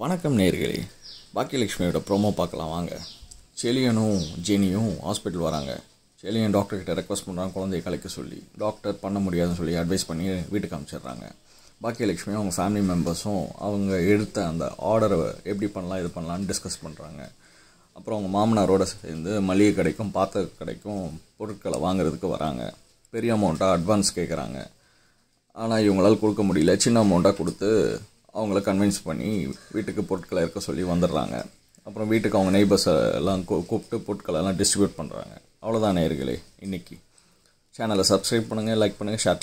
வணக்கம் நேர்களே. பாக்கியலட்சுமியோட ப்ரோமோ பார்க்கலாம் வாங்க. செலியனும் ஜெனியும் ஹாஸ்பிட்டல் வராங்க. செலியன் டாக்டர்கிட்ட ரெக்வஸ்ட் பண்ணுறாங்க குழந்தைய கலைக்க சொல்லி. டாக்டர் பண்ண முடியாதுன்னு சொல்லி அட்வைஸ் பண்ணி வீட்டுக்கு அனுப்பிச்சிடுறாங்க பாக்கியலட்சுமியும் அவங்க ஃபேமிலி மெம்பர்ஸும் அவங்க எடுத்த அந்த ஆர்டரை எப்படி பண்ணலாம் இது பண்ணலாம்னு டிஸ்கஸ் பண்ணுறாங்க அப்புறம் அவங்க மாமனாரோட சேர்ந்து மளிகை கடைக்கும் பாத்திர கடைக்கும் பொருட்களை வாங்குறதுக்கு வராங்க. பெரிய அமௌண்ட்டாக அட்வான்ஸ் கேட்குறாங்க ஆனால் இவங்களால் கொடுக்க முடியல. சின்ன அமௌண்ட்டாக கொடுத்து அவங்கள கன்வின்ஸ் பண்ணி வீட்டுக்கு பொருட்களை இருக்க சொல்லி வந்துடுறாங்க. அப்புறம் வீட்டுக்கு அவங்க நெய்பர்ஸை எல்லாம் கூப்பிட்டு பொருட்களை எல்லாம் டிஸ்ட்ரிபியூட் பண்ணுறாங்க அவ்வளோதான் நேர்களே இன்றைக்கி சேனலை சப்ஸ்கிரைப் பண்ணுங்கள் லைக் பண்ணுங்கள் ஷேர் ஷேர்